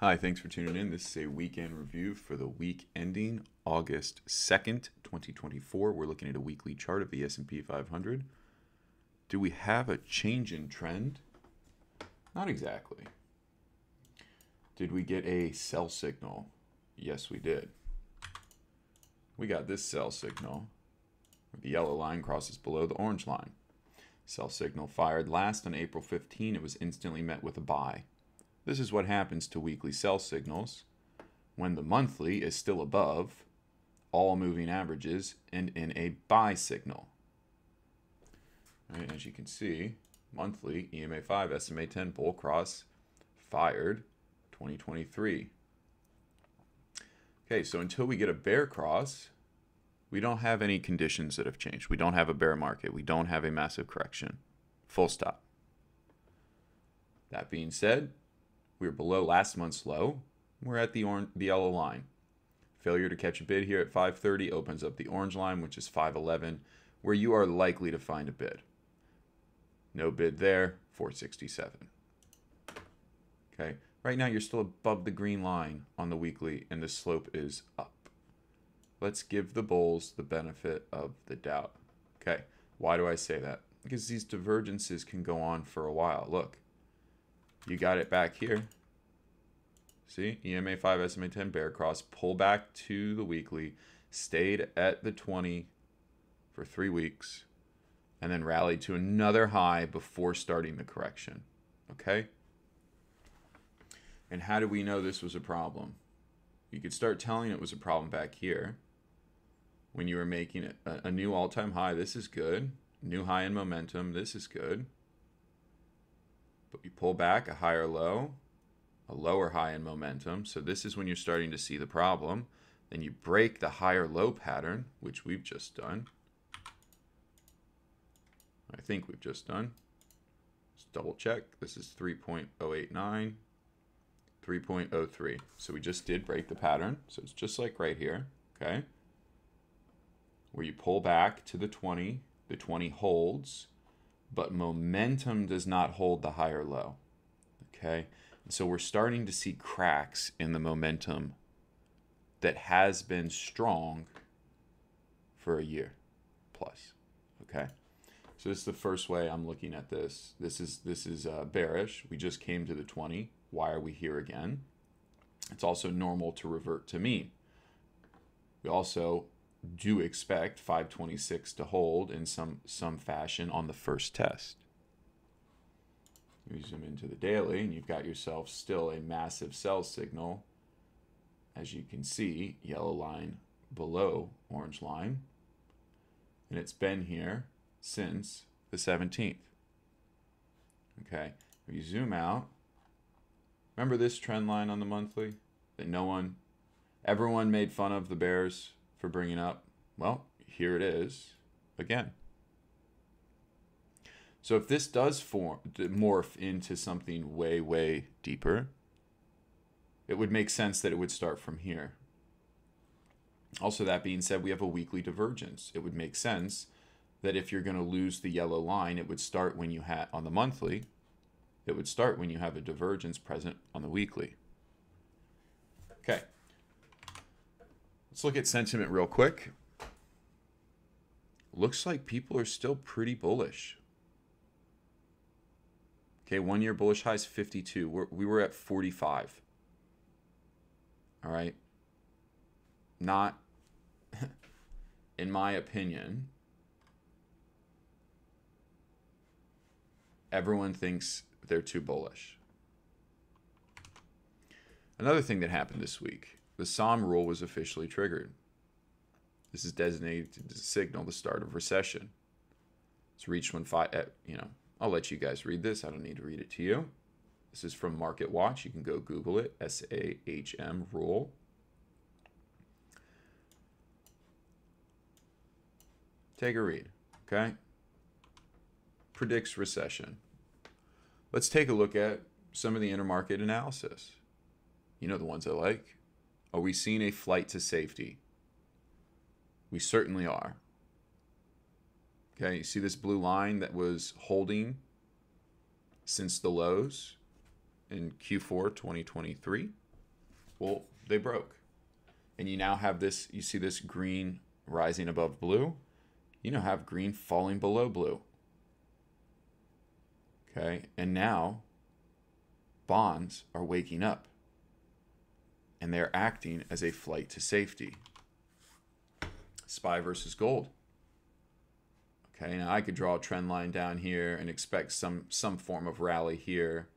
Hi, thanks for tuning in. This is a weekend review for the week ending August 2nd, 2024. We're looking at a weekly chart of the S&P 500. Do we have a change in trend? Not exactly. Did we get a sell signal? Yes, we did. We got this sell signal. The yellow line crosses below the orange line. Sell signal fired last on April 15. It was instantly met with a buy. This is what happens to weekly sell signals when the monthly is still above all moving averages and in a buy signal. Right, as you can see, monthly EMA 5, SMA 10 bull cross fired 2023. Okay, so until we get a bear cross, we don't have any conditions that have changed. We don't have a bear market. We don't have a massive correction. Full stop. That being said, we are below last month's low. We're at the orange, the yellow line. Failure to catch a bid here at 5:30 opens up the orange line, which is 511, where you are likely to find a bid. No bid there, 467. Okay, right now you're still above the green line on the weekly, and the slope is up. Let's give the bulls the benefit of the doubt. Okay, why do I say that? Because these divergences can go on for a while. Look, you got it back here. See, EMA 5, SMA 10, bear cross, pull back to the weekly, stayed at the 20 for three weeks, and then rallied to another high before starting the correction. Okay? And how do we know this was a problem? You could start telling it was a problem back here when you were making it a, a new all-time high. This is good. New high in momentum. This is good. But we pull back a higher low, a lower high in momentum. So this is when you're starting to see the problem. Then you break the higher low pattern, which we've just done. I think we've just done. Let's double check. This is 3.089, 3.03. So we just did break the pattern. So it's just like right here, okay? Where you pull back to the 20, the 20 holds, but momentum does not hold the higher low. Okay, so we're starting to see cracks in the momentum that has been strong for a year plus. Okay, so this is the first way I'm looking at this. This is this is uh, bearish. We just came to the 20. Why are we here again? It's also normal to revert to mean. We also do expect 526 to hold in some some fashion on the first test. You zoom into the daily and you've got yourself still a massive sell signal. As you can see, yellow line below orange line. And it's been here since the 17th. Okay, if you zoom out, remember this trend line on the monthly that no one, everyone made fun of the bears for bringing up? Well, here it is again. So if this does form, morph into something way, way deeper, it would make sense that it would start from here. Also, that being said, we have a weekly divergence. It would make sense that if you're going to lose the yellow line, it would start when you had on the monthly. It would start when you have a divergence present on the weekly. Okay. Let's look at sentiment real quick. Looks like people are still pretty bullish. Okay, one year bullish high is 52. We're, we were at 45. All right. Not, in my opinion, everyone thinks they're too bullish. Another thing that happened this week the Sahm rule was officially triggered. This is designated to signal the start of recession. It's reached when five, eh, you know, I'll let you guys read this. I don't need to read it to you. This is from Market Watch. You can go Google it, S A H M rule. Take a read, okay? Predicts recession. Let's take a look at some of the intermarket analysis. You know the ones I like. Are we seeing a flight to safety? We certainly are. Okay, you see this blue line that was holding since the lows in Q4 2023? Well, they broke. And you now have this, you see this green rising above blue. You now have green falling below blue. Okay, and now bonds are waking up and they're acting as a flight to safety. SPY versus gold. Okay, now I could draw a trend line down here and expect some some form of rally here.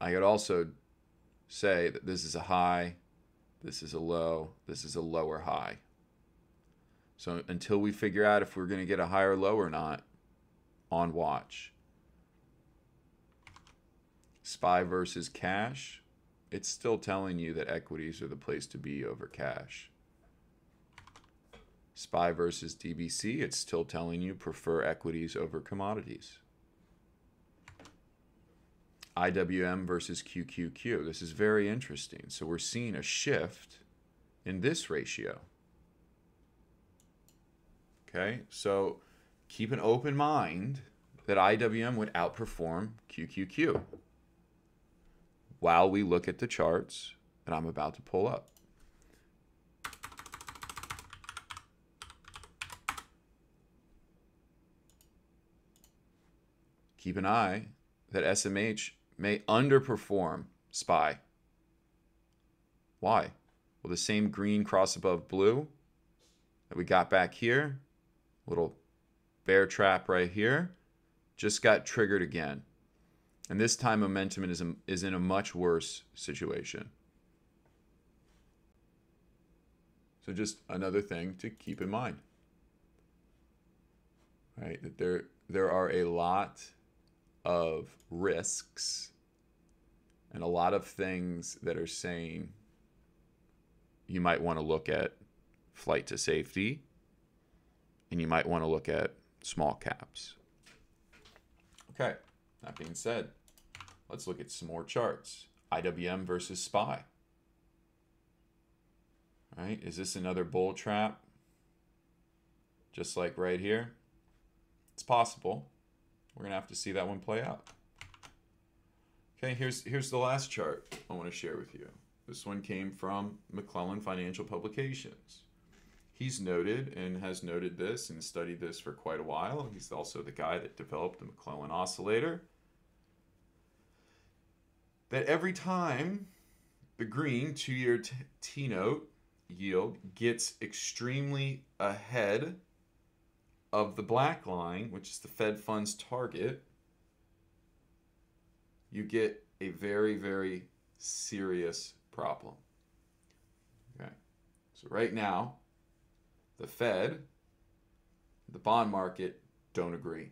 I could also say that this is a high, this is a low, this is a lower high. So until we figure out if we're going to get a high or low or not, on watch. SPY versus cash, it's still telling you that equities are the place to be over cash. SPY versus DBC, it's still telling you prefer equities over commodities. IWM versus QQQ. This is very interesting. So we're seeing a shift in this ratio. Okay, so keep an open mind that IWM would outperform QQQ while we look at the charts that I'm about to pull up. Keep an eye that SMH may underperform SPY. Why? Well, the same green cross above blue that we got back here, little bear trap right here, just got triggered again. And this time momentum is, a, is in a much worse situation. So just another thing to keep in mind. Right? That there there are a lot of risks and a lot of things that are saying you might want to look at flight to safety and you might want to look at small caps. Okay. That being said, let's look at some more charts. IWM versus SPY. All right, is this another bull trap? Just like right here? It's possible. We're gonna have to see that one play out. Okay, here's here's the last chart I want to share with you. This one came from McClellan Financial Publications. He's noted and has noted this and studied this for quite a while. He's also the guy that developed the McClellan oscillator that every time the green two year T note yield gets extremely ahead of the black line, which is the Fed funds target, you get a very, very serious problem. Okay. So right now, the Fed, the bond market don't agree.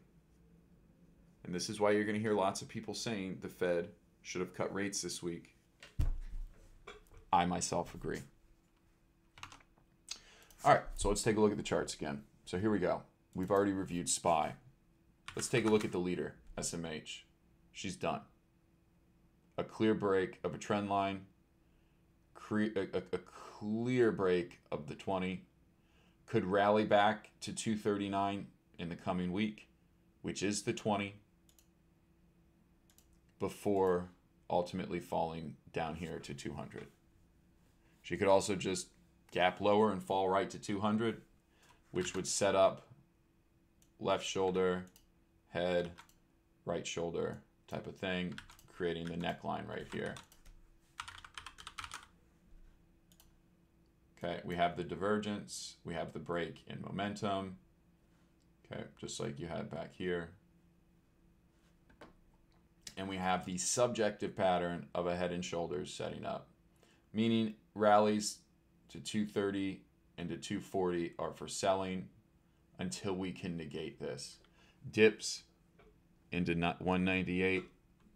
And this is why you're going to hear lots of people saying the Fed should have cut rates this week. I myself agree. All right, so let's take a look at the charts again. So here we go. We've already reviewed SPY. Let's take a look at the leader, SMH. She's done. A clear break of a trend line, a, a, a clear break of the 20, could rally back to 239 in the coming week, which is the 20 before ultimately falling down here to 200. She could also just gap lower and fall right to 200, which would set up left shoulder, head, right shoulder type of thing, creating the neckline right here. Okay, we have the divergence, we have the break in momentum, okay, just like you had back here and we have the subjective pattern of a head and shoulders setting up, meaning rallies to 230 and to 240 are for selling until we can negate this. Dips into 198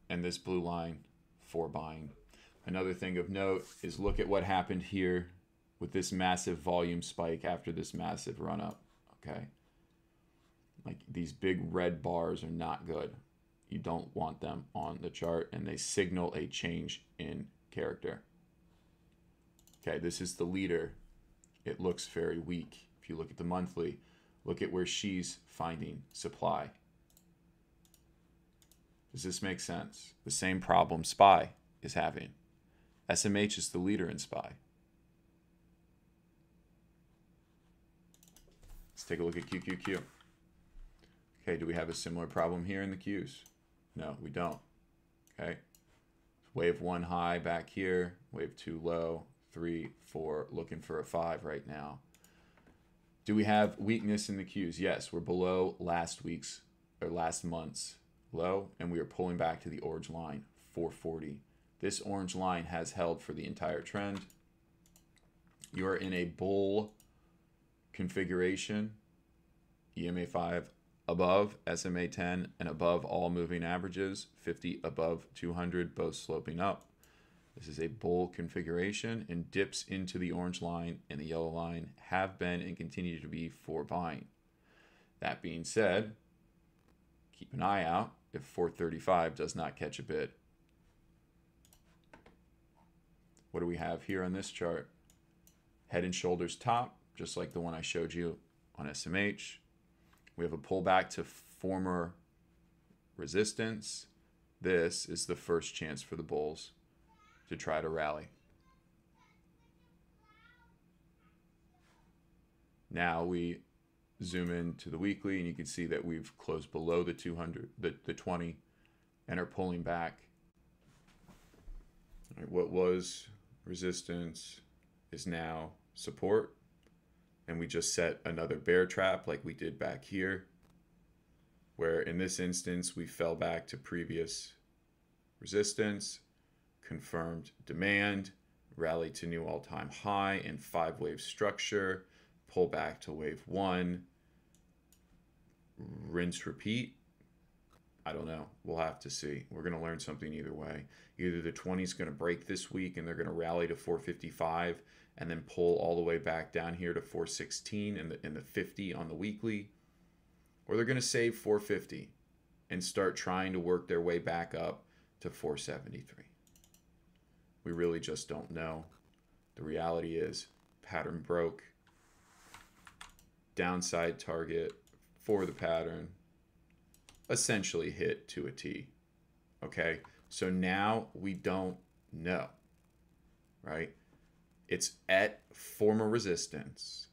and this blue line for buying. Another thing of note is look at what happened here with this massive volume spike after this massive run up. Okay. Like these big red bars are not good you don't want them on the chart and they signal a change in character. Okay, this is the leader. It looks very weak. If you look at the monthly, look at where she's finding supply. Does this make sense? The same problem SPY is having. SMH is the leader in SPY. Let's take a look at QQQ. Okay, do we have a similar problem here in the Qs? No, we don't. Okay. Wave one high back here, wave two low, three, four, looking for a five right now. Do we have weakness in the Qs? Yes, we're below last week's or last month's low, and we are pulling back to the orange line, 440. This orange line has held for the entire trend. You are in a bull configuration, EMA 5 above SMA 10 and above all moving averages, 50 above 200, both sloping up. This is a bull configuration and dips into the orange line and the yellow line have been and continue to be for buying. That being said, keep an eye out if 435 does not catch a bid. What do we have here on this chart? Head and shoulders top, just like the one I showed you on SMH. We have a pullback to former resistance. This is the first chance for the bulls to try to rally. Now we zoom in to the weekly and you can see that we've closed below the 200, the, the 20 and are pulling back. Right, what was resistance is now support. And we just set another bear trap like we did back here, where in this instance we fell back to previous resistance, confirmed demand, rallied to new all time high in five wave structure, pull back to wave one, rinse, repeat. I don't know. We'll have to see. We're going to learn something either way. Either the 20 is going to break this week and they're going to rally to 455 and then pull all the way back down here to 416 and the, and the 50 on the weekly, or they're going to save 450 and start trying to work their way back up to 473. We really just don't know. The reality is pattern broke, downside target for the pattern essentially hit to a T. Okay, so now we don't know, right? It's at former resistance.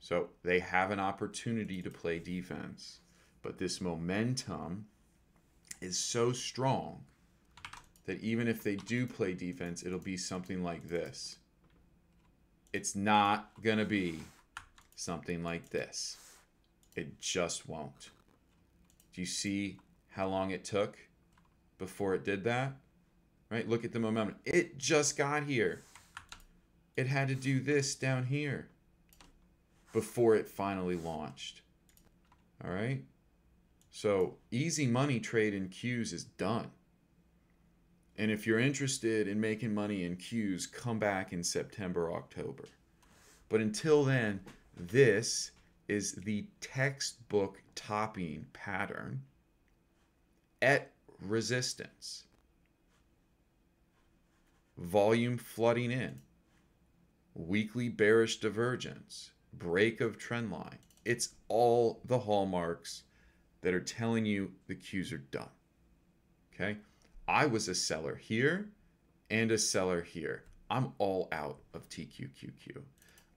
So they have an opportunity to play defense, but this momentum is so strong that even if they do play defense, it'll be something like this. It's not going to be something like this. It just won't. Do you see how long it took before it did that? Right? Look at the momentum. It just got here. It had to do this down here before it finally launched. All right? So, easy money trade in Qs is done. And if you're interested in making money in Qs, come back in September, October. But until then, this is the textbook topping pattern at resistance. Volume flooding in, weekly bearish divergence, break of trend line. It's all the hallmarks that are telling you the Qs are done. Okay? I was a seller here and a seller here. I'm all out of TQQQ.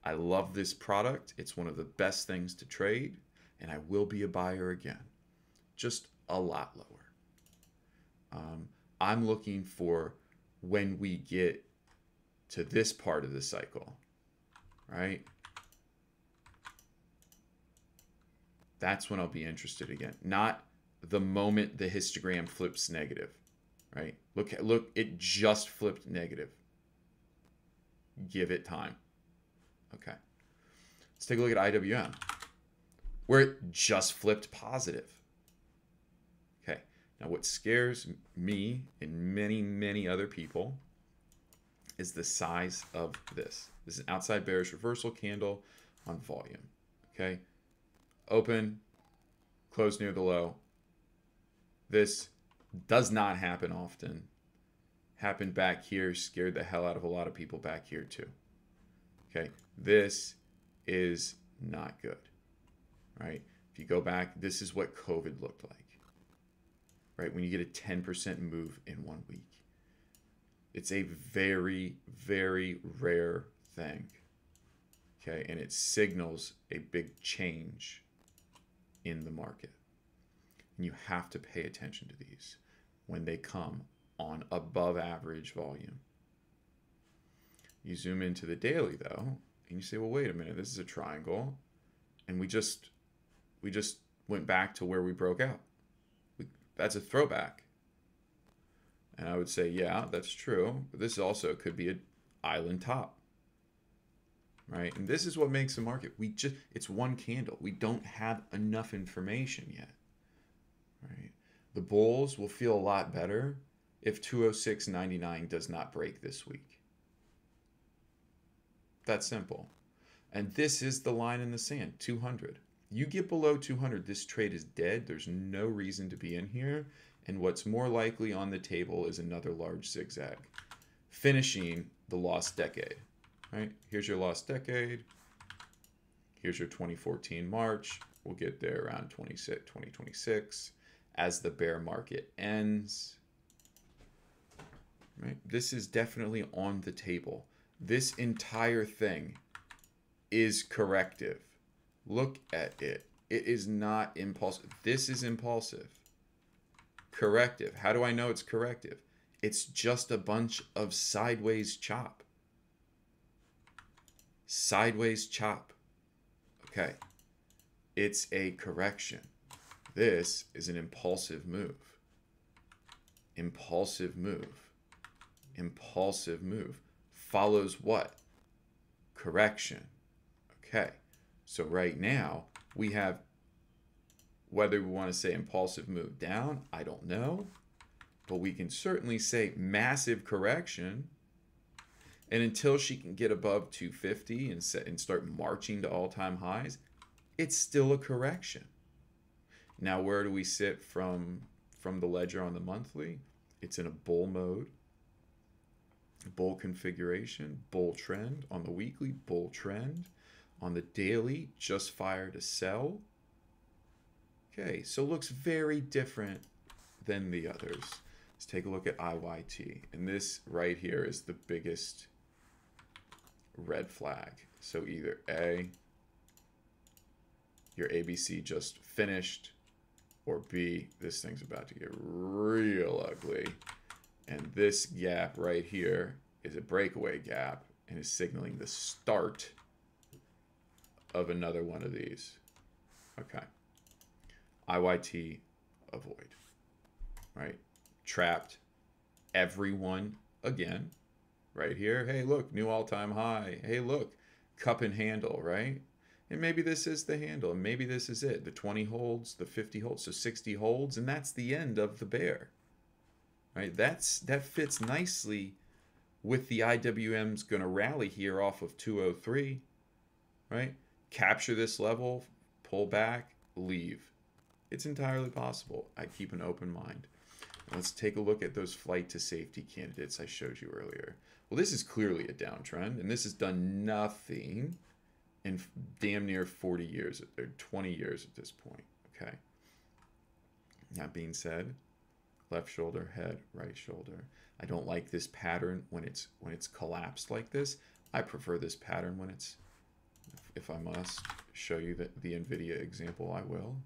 I love this product. It's one of the best things to trade, and I will be a buyer again, just a lot lower. Um, I'm looking for when we get to this part of the cycle, right? That's when I'll be interested again. Not the moment the histogram flips negative, right? Look, look, it just flipped negative. Give it time. Okay. Let's take a look at IWM, where it just flipped positive. Now, what scares me and many, many other people is the size of this. This is an outside bearish reversal candle on volume. Okay. Open, close near the low. This does not happen often. Happened back here, scared the hell out of a lot of people back here too. Okay, this is not good, right? If you go back, this is what COVID looked like, right? When you get a 10% move in one week. It's a very, very rare thing. Okay, and it signals a big change in the market. And you have to pay attention to these when they come on above average volume. You zoom into the daily though, and you say, well, wait a minute, this is a triangle. And we just we just went back to where we broke out. That's a throwback. And I would say, yeah, that's true. But this also could be an island top. Right? And this is what makes the market. We just it's one candle. We don't have enough information yet. Right? The bulls will feel a lot better if 206.99 does not break this week. That's simple. And this is the line in the sand, 200. You get below 200, this trade is dead. There's no reason to be in here. And what's more likely on the table is another large zigzag, finishing the lost decade. Right? Here's your lost decade. Here's your 2014 March. We'll get there around 2026 as the bear market ends. Right? This is definitely on the table. This entire thing is corrective. Look at it. It is not impulsive. This is impulsive. Corrective. How do I know it's corrective? It's just a bunch of sideways chop. Sideways chop. Okay. It's a correction. This is an impulsive move. Impulsive move. Impulsive move. Follows what? Correction. Okay. So right now we have whether we want to say impulsive move down, I don't know. But we can certainly say massive correction. And until she can get above 250 and set and start marching to all-time highs, it's still a correction. Now where do we sit from from the ledger on the monthly? It's in a bull mode. Bull configuration, bull trend on the weekly, bull trend on the daily, just fire to sell. Okay, so looks very different than the others. Let's take a look at IYT. And this right here is the biggest red flag. So either A, your ABC just finished, or B, this thing's about to get real ugly. And this gap right here is a breakaway gap and is signaling the start of another one of these. Okay. IYT, avoid. Right? Trapped. Everyone again. Right here. Hey, look, new all time high. Hey, look, cup and handle, right? And maybe this is the handle, and maybe this is it. The 20 holds, the 50 holds, so 60 holds, and that's the end of the bear. Right? That's that fits nicely with the IWM's going to rally here off of 203, right? Capture this level, pull back, leave. It's entirely possible. I keep an open mind. Let's take a look at those flight to safety candidates I showed you earlier. Well, this is clearly a downtrend, and this has done nothing in damn near 40 years, or 20 years at this point. Okay. That being said, left shoulder, head, right shoulder. I don't like this pattern when it's when it's collapsed like this. I prefer this pattern when it's if I must show you the, the NVIDIA example, I will,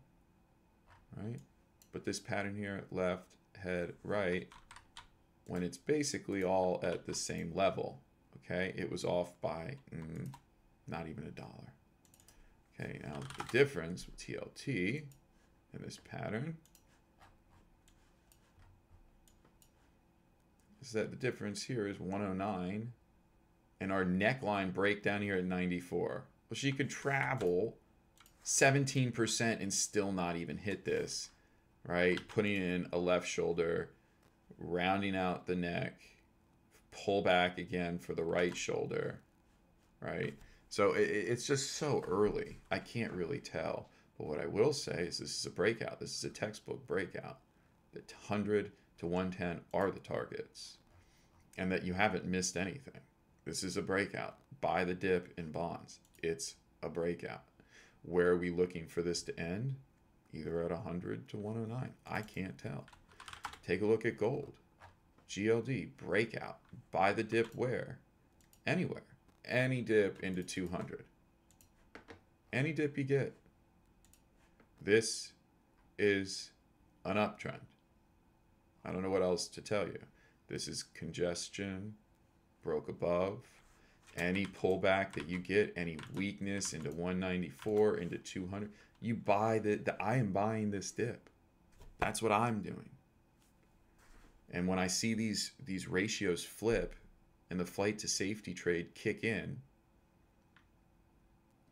right? But this pattern here, left, head, right, when it's basically all at the same level, okay? It was off by mm, not even a dollar. Okay, now the difference with TLT in this pattern is that the difference here is 109 and our neckline break down here at 94. Well, she could travel 17% and still not even hit this, right? Putting in a left shoulder, rounding out the neck, pull back again for the right shoulder, right? So it, it's just so early. I can't really tell. But what I will say is this is a breakout. This is a textbook breakout. The 100 to 110 are the targets, and that you haven't missed anything. This is a breakout. Buy the dip in bonds it's a breakout. Where are we looking for this to end? Either at 100 to 109. I can't tell. Take a look at gold. GLD, breakout, buy the dip where? Anywhere. Any dip into 200. Any dip you get. This is an uptrend. I don't know what else to tell you. This is congestion, broke above. Any pullback that you get, any weakness into 194, into 200, you buy the, the I am buying this dip. That's what I'm doing. And when I see these these ratios flip and the flight to safety trade kick in,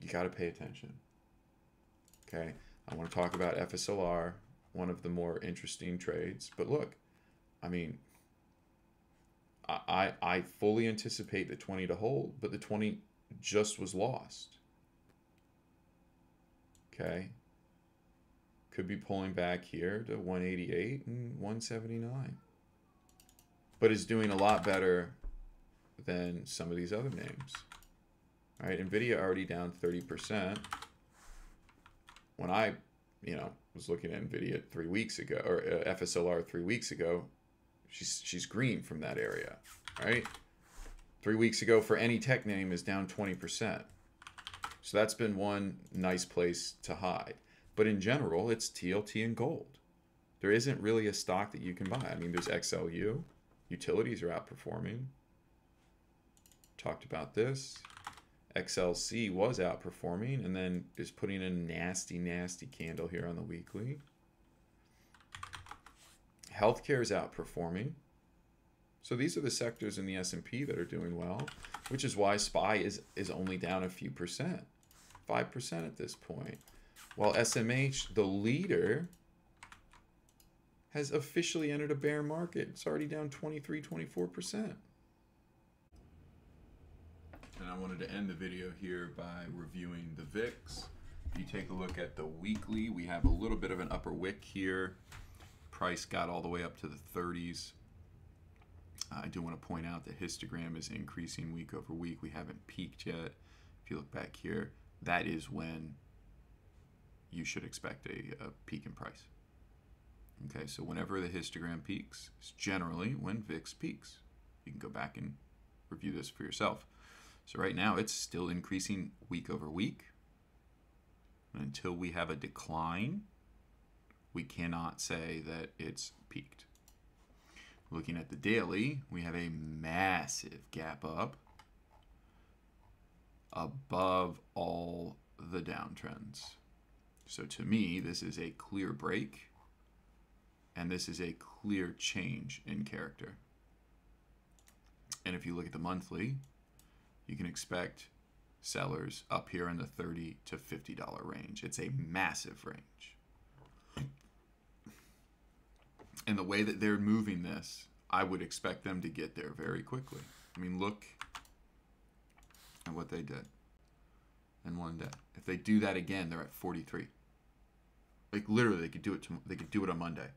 you got to pay attention. Okay? I want to talk about FSLR, one of the more interesting trades. But look, I mean, I, I fully anticipate the 20 to hold, but the 20 just was lost. Okay. Could be pulling back here to 188 and 179. But is doing a lot better than some of these other names. All right, Nvidia already down 30%. When I, you know, was looking at Nvidia 3 weeks ago or uh, FSLR 3 weeks ago, She's she's green from that area, right? Three weeks ago, for any tech name, is down 20%. So that's been one nice place to hide. But in general, it's TLT and gold. There isn't really a stock that you can buy. I mean, there's XLU. Utilities are outperforming. Talked about this. XLC was outperforming and then is putting a nasty, nasty candle here on the weekly. Healthcare is outperforming. So these are the sectors in the S&P that are doing well, which is why SPY is, is only down a few percent, 5% at this point. While SMH, the leader, has officially entered a bear market. It's already down 23, 24%. And I wanted to end the video here by reviewing the VIX. If you take a look at the weekly, we have a little bit of an upper wick here price got all the way up to the 30s. Uh, I do want to point out that histogram is increasing week over week. We haven't peaked yet. If you look back here, that is when you should expect a, a peak in price. Okay, so whenever the histogram peaks, it's generally when VIX peaks. You can go back and review this for yourself. So right now it's still increasing week over week. Until we have a decline we cannot say that it's peaked. Looking at the daily, we have a massive gap up above all the downtrends. So to me, this is a clear break and this is a clear change in character. And if you look at the monthly, you can expect sellers up here in the 30 to $50 range. It's a massive range and the way that they're moving this, I would expect them to get there very quickly. I mean, look at what they did in one day. If they do that again, they're at 43. Like literally, they could do it. To, they could do it on Monday.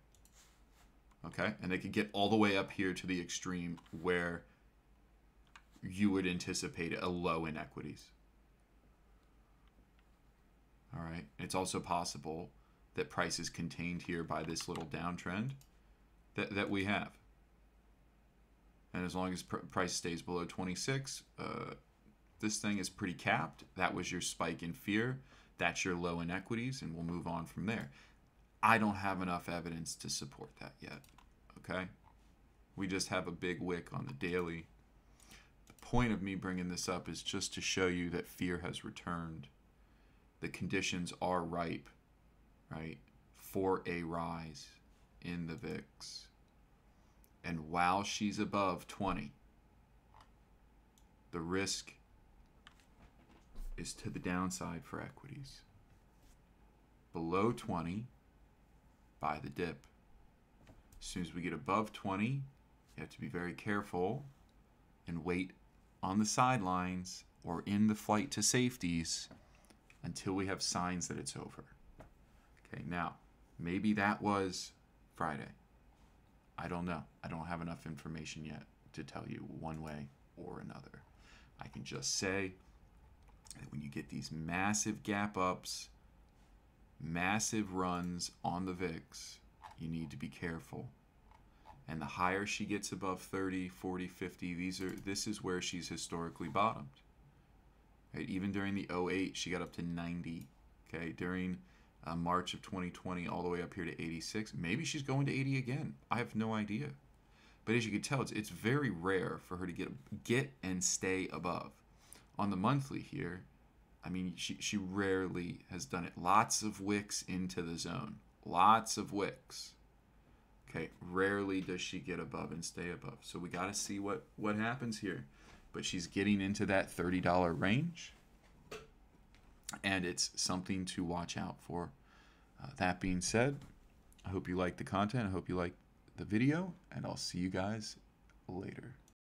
Okay, and they could get all the way up here to the extreme where you would anticipate a low in equities. All right, it's also possible that price is contained here by this little downtrend that, that we have. And as long as pr price stays below 26, uh, this thing is pretty capped. That was your spike in fear. That's your low in equities, and we'll move on from there. I don't have enough evidence to support that yet. Okay? We just have a big wick on the daily. The point of me bringing this up is just to show you that fear has returned. The conditions are ripe, right, for a rise in the VIX. And while she's above 20, the risk is to the downside for equities. Below 20, buy the dip. As soon as we get above 20, you have to be very careful and wait on the sidelines or in the flight to safeties until we have signs that it's over. Okay, now, maybe that was Friday. I don't know. I don't have enough information yet to tell you one way or another. I can just say that when you get these massive gap ups, massive runs on the VIX, you need to be careful. And the higher she gets above 30, 40, 50, these are this is where she's historically bottomed. Right? Even during the 08, she got up to 90. Okay, during uh, March of 2020, all the way up here to 86. Maybe she's going to 80 again. I have no idea. But as you can tell, it's, it's very rare for her to get get and stay above. On the monthly here, I mean, she, she rarely has done it. Lots of wicks into the zone. Lots of wicks. Okay, rarely does she get above and stay above. So we got to see what, what happens here. But she's getting into that $30 range. And it's something to watch out for. Uh, that being said, I hope you like the content. I hope you like the video. And I'll see you guys later.